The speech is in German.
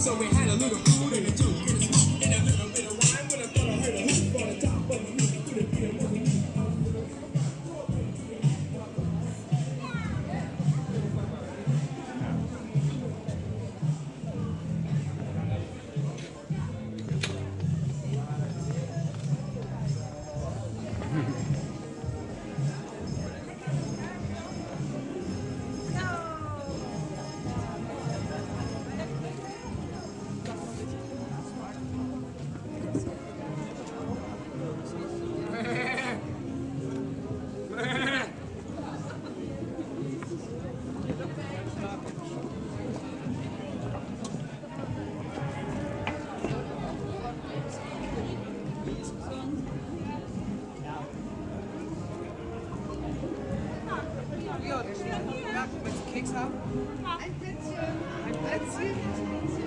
so we had a little Ja, willst du Keks haben? Ein Plätzchen. Ein Plätzchen.